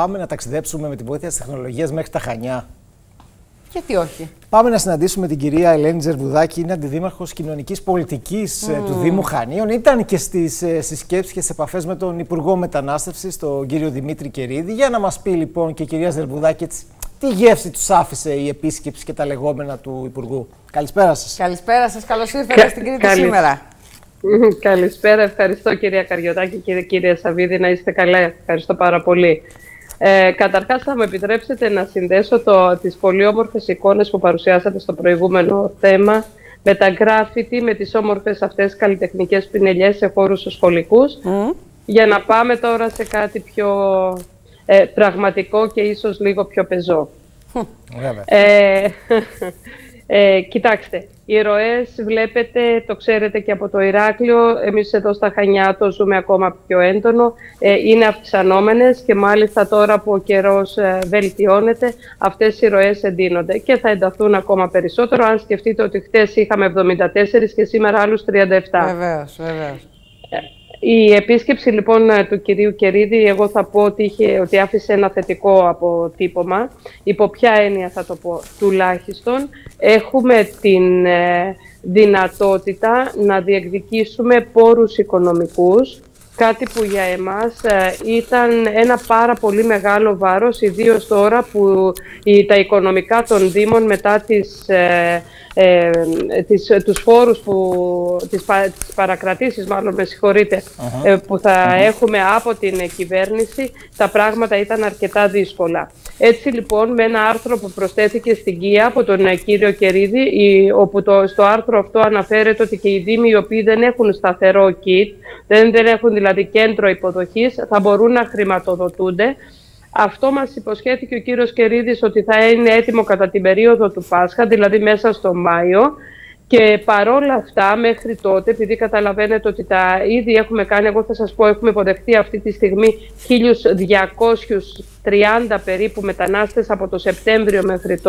πάμε να ταξιδέψουμε με τη βοήθεια τη τεχνολογία μέχρι τα Χανιά. Γιατί όχι; Πάμε να συναντήσουμε την κυρία Ελένη Ζερβουδάκη, είναι αντιδήμαρχος κοινωνικής πολιτικής mm. του Δήμου Χανίων. Ήταν και στις συσκέψεις και σε επαφές με τον Υπουργό Μετανάστευσης, τον κύριο Δημήτρη Κερίδη. Για να μας πει λοιπόν και η κυρία Ζερβουδάκη τι γεύση τους άφησε η επίσκεψη και τα λεγόμενα του Υπουργού. Καλησπέρα σας. Καλησπέρα σας. Καλώς ήρθατε στην Κρήτη σήμερα. Καλησπέρα. Ευχαριστώ κυρία Καριωτάκη και κύριε Σαββίδη. Να είστε καλά. Ευχαριστώ πάρα πολύ. Ε, καταρχάς θα μου επιτρέψετε να συνδέσω το, τις πολύ όμορφες εικόνες που παρουσιάσατε στο προηγούμενο θέμα με τα γκράφιτι, με τις όμορφες αυτές καλλιτεχνικές πινελιές σε χώρους σχολικούς. Για να πάμε τώρα σε κάτι πιο ε, πραγματικό και ίσως λίγο πιο πεζό. Ε, ε, κοιτάξτε, οι ροές βλέπετε, το ξέρετε και από το Ηράκλειο, εμείς εδώ στα Χανιά το ζούμε ακόμα πιο έντονο, ε, είναι αυξανόμενες και μάλιστα τώρα που ο καιρός ε, βελτιώνεται, αυτές οι ροές εντείνονται και θα ενταθούν ακόμα περισσότερο, αν σκεφτείτε ότι χτες είχαμε 74 και σήμερα άλλους 37. Βεβαίως, βεβαίως. Η επίσκεψη λοιπόν ε, του κυρίου Κερίδη, εγώ θα πω ότι, είχε, ότι άφησε ένα θετικό αποτύπωμα. Υπό ποια έννοια θα το πω, τουλάχιστον έχουμε την ε, δυνατότητα να διεκδικήσουμε πόρους οικονομικούς, κάτι που για εμάς ε, ήταν ένα πάρα πολύ μεγάλο βάρος, ιδίως τώρα που τα οικονομικά των Δήμων μετά τις ε, τις, τους φόρους που, τις, πα, τις παρακρατήσεις μάλλον με συγχωρειτε ε, που θα έχουμε από την κυβέρνηση τα πράγματα ήταν αρκετά δύσκολα. Έτσι λοιπόν με ένα άρθρο που προσθέθηκε στην ΚΙΑ από τον ε, κύριο Κερίδη η, όπου το, στο άρθρο αυτό αναφέρεται ότι και οι δήμοι οι οποίοι δεν έχουν σταθερό kit, δεν, δεν έχουν δηλαδή κέντρο υποδοχής θα μπορούν να χρηματοδοτούνται αυτό μας υποσχέθηκε ο κύριος Κερίδης ότι θα είναι έτοιμο κατά την περίοδο του Πάσχα, δηλαδή μέσα στο Μάιο. Και παρόλα αυτά, μέχρι τότε, επειδή καταλαβαίνετε ότι τα ήδη έχουμε κάνει, εγώ θα σας πω, έχουμε υποδεχτεί αυτή τη στιγμή 1.230 περίπου μετανάστες από το Σεπτέμβριο μέχρι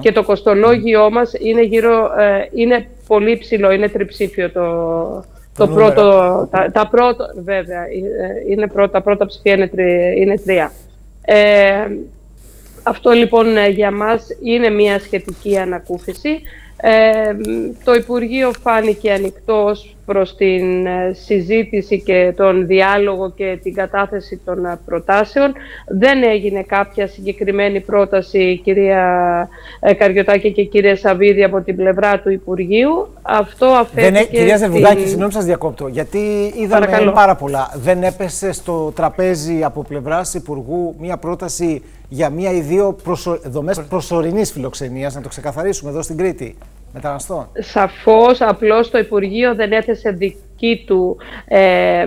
και το κοστολόγιό μας είναι, γύρω, ε, είναι πολύ ψηλό, είναι τριψήφιο το, το πρώτο, τα, τα πρώτα, βέβαια, ε, είναι πρώτα, τα πρώτα ψηφία είναι, είναι τρία. Ε, αυτό λοιπόν ε, για μας είναι μια σχετική ανακούφιση. Ε, το Υπουργείο φάνηκε ανοιχτός προς την ε, συζήτηση και τον διάλογο και την κατάθεση των ε, προτάσεων. Δεν έγινε κάποια συγκεκριμένη πρόταση, κυρία Καριωτάκη και κυρία Σαββίδη, από την πλευρά του Υπουργείου. Αυτό αφέθηκε... Δεν, κυρία Ζερβουδάκη, στην... συγγνώμη σας διακόπτω, γιατί είδαμε Παρακαλώ. πάρα πολλά. Δεν έπεσε στο τραπέζι από πλευράς Υπουργού μια πρόταση για μία ή δύο προσω... δομές προσωρινής φιλοξενίας, να το ξεκαθαρίσουμε εδώ στην Κρήτη, μεταναστών. Σαφώς, απλώς το Υπουργείο δεν έθεσε δική του ε,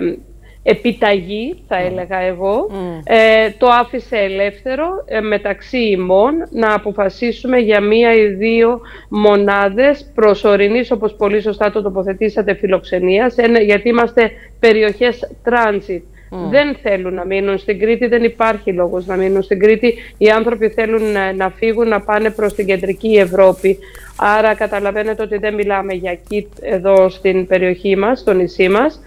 επιταγή, θα έλεγα εγώ. Ε, το άφησε ελεύθερο ε, μεταξύ ημών να αποφασίσουμε για μία ή δύο μονάδες προσωρινής, όπως πολύ σωστά το τοποθετήσατε, φιλοξενίας, γιατί είμαστε περιοχές transit. Δεν θέλουν να μείνουν στην Κρήτη, δεν υπάρχει λόγος να μείνουν στην Κρήτη. Οι άνθρωποι θέλουν να, φύγουν, να πάνε προς την κεντρική Ευρώπη. Άρα καταλαβαίνετε ότι δεν μιλάμε για κιτ εδώ στην περιοχή μας, στο νησί μας.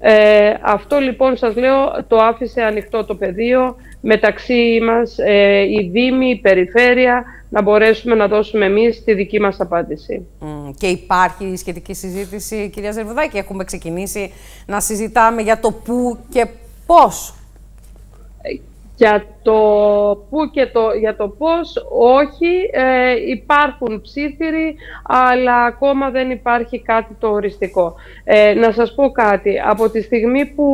Ε, αυτό λοιπόν σας λέω το άφησε ανοιχτό το πεδίο μεταξύ μας ε, η Δήμη, η Περιφέρεια να μπορέσουμε να δώσουμε εμείς τη δική μας απάντηση. και υπάρχει σχετική συζήτηση κυρία Ζερβουδάκη, έχουμε ξεκινήσει να συζητάμε για το πού και πώς; Για το πού και το, για το πώς, όχι. Ε, υπάρχουν ψήθυροι, αλλά ακόμα δεν υπάρχει κάτι το οριστικό. Ε, να σας πω κάτι. Από τη στιγμή που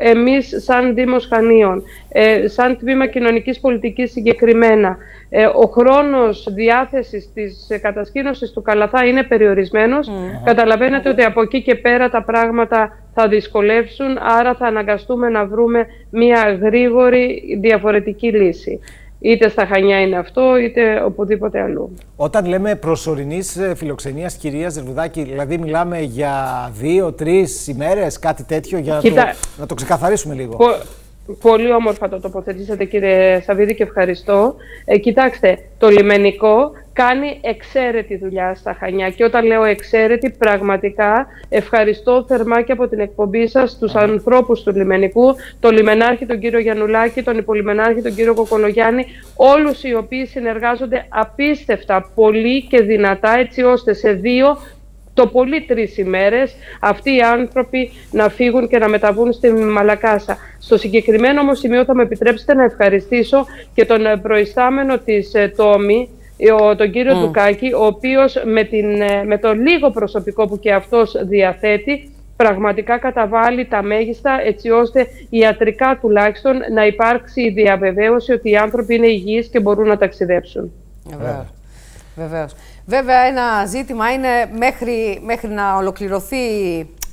εμείς σαν Δήμος Χανίων, ε, σαν Τμήμα Κοινωνικής Πολιτικής συγκεκριμένα, ε, ο χρόνος διάθεσης της κατασκήνωσης του Καλαθά είναι περιορισμένος. Καταλαβαίνετε ότι από εκεί και πέρα τα πράγματα θα δυσκολεύσουν, άρα θα αναγκαστούμε να βρούμε μια γρήγορη διαφορετική λύση. Είτε στα Χανιά είναι αυτό, είτε οπουδήποτε αλλού. Όταν λέμε προσωρινής ε, φιλοξενίας, κυρίας Ζερβουδάκη, δηλαδή μιλάμε για δύο-τρει ημέρες, κάτι τέτοιο, για να, το, να το ξεκαθαρίσουμε λίγο. Πολύ όμορφα το τοποθετήσατε κύριε Σαββίδη και ευχαριστώ. Ε, κοιτάξτε, το λιμενικό κάνει εξαίρετη δουλειά στα Χανιά και όταν λέω εξαίρετη πραγματικά ευχαριστώ θερμά και από την εκπομπή σας τους ανθρώπους του λιμενικού, τον λιμενάρχη τον κύριο Γιαννουλάκη, τον υπολιμενάρχη τον κύριο Κοκολογιάννη, όλους οι οποίοι συνεργάζονται απίστευτα πολύ και δυνατά έτσι ώστε σε δύο το πολύ τρεις ημέρες αυτοί οι άνθρωποι να φύγουν και να μεταβούν στη Μαλακάσα. Στο συγκεκριμένο όμως σημείο θα με επιτρέψετε να ευχαριστήσω και τον προϊστάμενο της ε, Τόμη, τον κύριο mm. Τουκάκη, ο οποίος με, την, ε, με το λίγο προσωπικό που και αυτός διαθέτει, πραγματικά καταβάλει τα μέγιστα έτσι ώστε ιατρικά τουλάχιστον να υπάρξει η διαβεβαίωση ότι οι άνθρωποι είναι υγιείς και μπορούν να ταξιδέψουν. Βεβαίως. Βέβαια, ένα ζήτημα είναι μέχρι, μέχρι να ολοκληρωθεί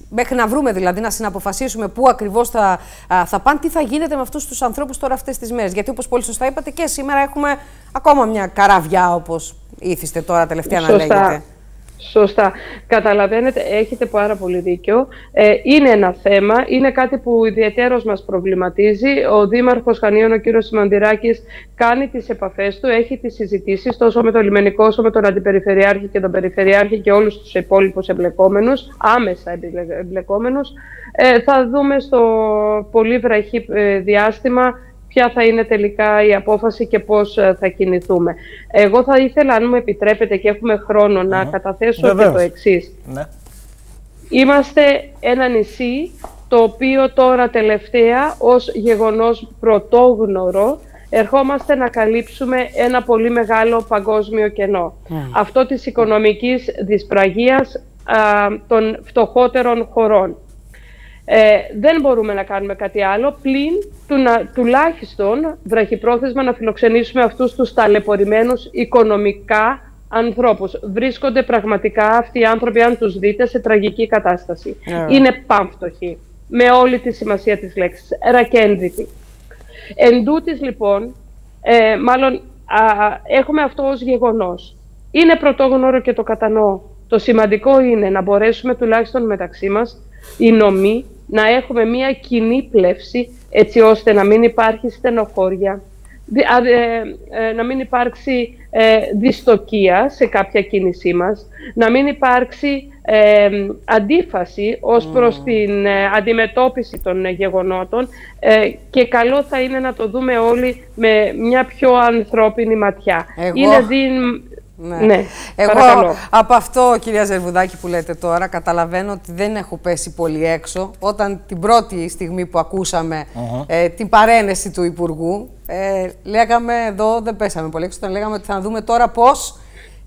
μέχρι να βρούμε δηλαδή, να συναποφασίσουμε πού ακριβώς θα, θα πάνε, τι θα γίνεται με αυτούς τους ανθρώπους τώρα αυτές τις μέρες. Γιατί όπως πολύ σωστά είπατε και σήμερα έχουμε ακόμα μια καραβιά όπως ήθιστε τώρα τελευταία να λέγεται. Σωστά. Καταλαβαίνετε, έχετε πάρα πολύ δίκιο. Ε, είναι ένα θέμα, είναι κάτι που ιδιαίτερος μας προβληματίζει. Ο Δήμαρχος Χανίων, ο κύριος Σιμαντηράκης, κάνει τις επαφές του, έχει τις συζητήσεις τόσο με τον λιμενικό όσο με τον Αντιπεριφερειάρχη και τον Περιφερειάρχη και όλους τους υπόλοιπους εμπλεκόμενους, άμεσα εμπλεκόμενους. Ε, θα δούμε στο πολύ βραχή ε, διάστημα ποια θα είναι τελικά η απόφαση και πώς ε, θα κινηθούμε. Εγώ θα ήθελα, αν μου επιτρέπετε και έχουμε χρόνο, να καταθέσω και το εξής. Ναι. Είμαστε ένα νησί το οποίο τώρα τελευταία ως γεγονός πρωτόγνωρο ερχόμαστε να καλύψουμε ένα πολύ μεγάλο παγκόσμιο κενό. Αυτό της οικονομικής δυσπραγίας των φτωχότερων χωρών. Ε, δεν μπορούμε να κάνουμε κάτι άλλο πλην του να, τουλάχιστον βραχυπρόθεσμα να φιλοξενήσουμε αυτούς τους ταλαιπωρημένους οικονομικά ανθρώπους. Βρίσκονται πραγματικά αυτοί οι άνθρωποι, αν τους δείτε, σε τραγική κατάσταση. Ναι. Είναι πάμφτωχοι, με όλη τη σημασία της λέξης, ρακένδυτοι. Εν τούτης, λοιπόν, ε, μάλλον έχουμε αυτό ως γεγονός. Είναι πρωτόγνωρο και το κατανοώ. Το σημαντικό είναι να μπορέσουμε τουλάχιστον μεταξύ μας οι νομοί να έχουμε μία κοινή πλεύση έτσι ώστε να μην υπάρχει στενοχώρια, ε, ε, να μην υπάρξει ε, δυστοκία σε κάποια κίνησή μας, να μην υπάρξει αντίφαση ως προς την αντιμετώπιση των γεγονότων και καλό θα είναι να το δούμε όλοι με μια πιο ανθρώπινη ματιά. Είναι ναι. ναι. Εγώ από αυτό, κυρία Ζερβουδάκη, που λέτε τώρα, καταλαβαίνω ότι δεν έχω πέσει πολύ έξω. Όταν την πρώτη στιγμή που ακούσαμε ε, την παρένεση του Υπουργού, ε, λέγαμε εδώ, δεν πέσαμε πολύ έξω, όταν λέγαμε ότι θα δούμε τώρα πώς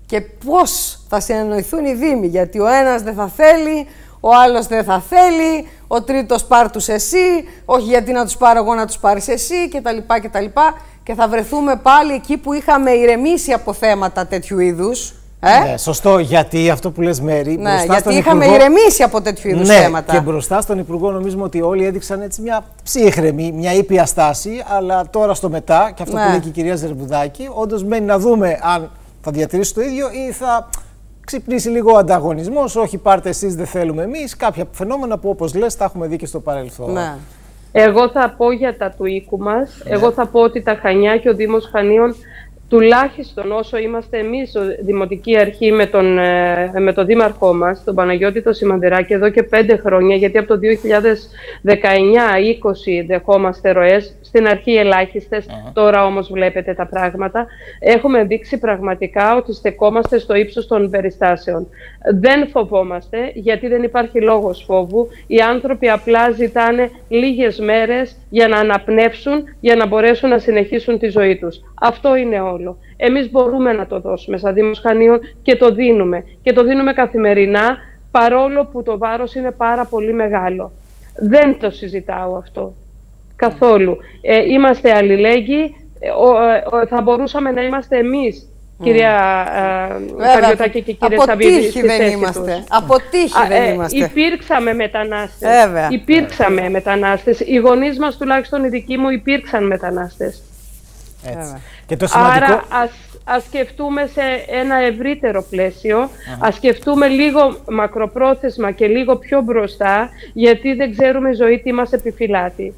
και πώς θα συνεννοηθούν οι Δήμοι. Γιατί ο ένας δεν θα θέλει, ο άλλος δεν θα θέλει, ο τρίτος πάρ' τους εσύ, όχι γιατί να τους πάρω εγώ να τους πάρεις εσύ κτλ. κτλ και θα βρεθούμε πάλι εκεί που είχαμε ηρεμήσει από θέματα τέτοιου είδους. Ε; Ναι, σωστό, γιατί αυτό που λες Μέρη, ναι, μπροστά γιατί είχαμε Υπουργό... ηρεμήσει από τέτοιου είδους ναι, θέματα. και μπροστά στον Υπουργό νομίζουμε ότι όλοι έδειξαν έτσι μια ψύχρεμη, μια ήπια στάση, αλλά τώρα στο μετά, και αυτό ναι. που λέει και η κυρία Ζερβουδάκη, όντως μένει να δούμε αν θα διατηρήσει το ίδιο ή θα ξυπνήσει λίγο ο ανταγωνισμός. Όχι, πάρτε εσείς, δεν θέλουμε εμείς. Κάποια φαινόμενα που όπως λες, τα έχουμε δει και στο παρελθόν. Ναι. Εγώ θα πω για τα του οίκου μας. Ναι. Εγώ θα πω ότι τα Χανιά και ο Δήμος Χανίων τουλάχιστον όσο είμαστε εμείς Δημοτική Αρχή με τον, ε, με τον Δήμαρχό μας, τον Παναγιώτη το Σημαντηράκη, εδώ και πέντε χρόνια, γιατί από το 2019-20 δεχόμαστε ροές, στην αρχή τώρα όμως βλέπετε τα πράγματα, έχουμε δείξει πραγματικά ότι στεκόμαστε στο ύψος των περιστάσεων. Δεν φοβόμαστε, γιατί δεν υπάρχει λόγος φόβου. Οι άνθρωποι απλά ζητάνε λίγες μέρες για να αναπνεύσουν, για να μπορέσουν να συνεχίσουν τη ζωή τους. Αυτό είναι όλο. Εμείς μπορούμε να το δώσουμε σαν Δήμος Χανίων και το δίνουμε. Και το δίνουμε καθημερινά, παρόλο που το βάρος είναι πάρα πολύ μεγάλο. Δεν το συζητάω αυτό. Καθόλου. Ε, είμαστε αλληλέγγυοι. Ε, ε, θα μπορούσαμε να είμαστε εμείς κυρία Καριωτάκη και κύριε Σαββίδη. δεν είμαστε. Από τύχη δεν ε, είμαστε. Υπήρξαμε μετανάστες. Υπήρξαμε μετανάστες. Οι γονείς μας, τουλάχιστον οι δικοί μου, υπήρξαν μετανάστες. Έτσι. Και το σημαντικό... Άρα ας, ας σκεφτούμε σε ένα ευρύτερο πλαίσιο, α ας σκεφτούμε λίγο μακροπρόθεσμα και λίγο πιο μπροστά, γιατί δεν ξέρουμε ζωή τι μας επιφυλάτει.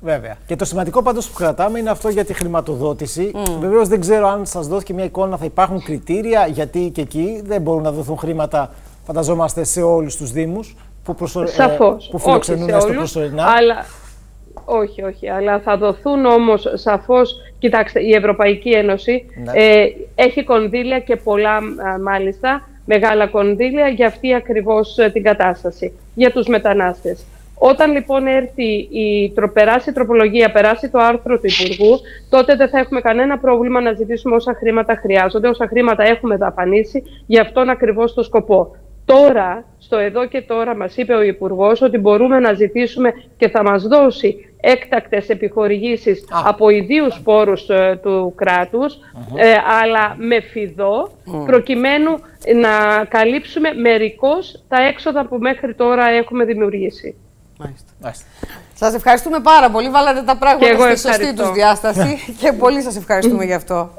Βέβαια. Και το σημαντικό πάντως που κρατάμε είναι αυτό για τη χρηματοδότηση. Mm. Βεβαίως δεν ξέρω αν σας δόθηκε μια εικόνα, θα υπάρχουν κριτήρια, γιατί και εκεί δεν μπορούν να δοθούν χρήματα, φανταζόμαστε, σε όλους τους Δήμους που, προσω... Ε, που φιλοξενούν έστω προσωρινά. Αλλά... Όχι, όχι, αλλά θα δοθούν όμως σαφώς, κοιτάξτε, η Ευρωπαϊκή Ένωση ναι. ε, έχει κονδύλια και πολλά μάλιστα, μεγάλα κονδύλια για αυτή ακριβώς ε, την κατάσταση, για τους μετανάστες. Όταν λοιπόν έρθει η, περάσει η τροπολογία, περάσει το άρθρο του Υπουργού, τότε δεν θα έχουμε κανένα πρόβλημα να ζητήσουμε όσα χρήματα χρειάζονται, όσα χρήματα έχουμε δαπανίσει για αυτόν ακριβώς το σκοπό. Τώρα, στο εδώ και τώρα, μας είπε ο Υπουργός ότι μπορούμε να ζητήσουμε και θα μας δώσει έκτακτες επιχορηγήσεις από ιδίους πόρους ε, του κράτους, ε, αλλά με φιδό, προκειμένου να καλύψουμε μερικώς τα έξοδα που μέχρι τώρα έχουμε δημιουργήσει. Μάλιστα. Σας ευχαριστούμε πάρα πολύ. Βάλατε τα πράγματα στη σωστή τους διάσταση και πολύ σας ευχαριστούμε γι' αυτό.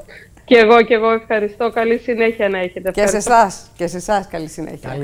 Και εγώ και εγώ ευχαριστώ. Καλή συνέχεια να έχετε. Και σε εσάς. Και σε εσάς καλή συνέχεια.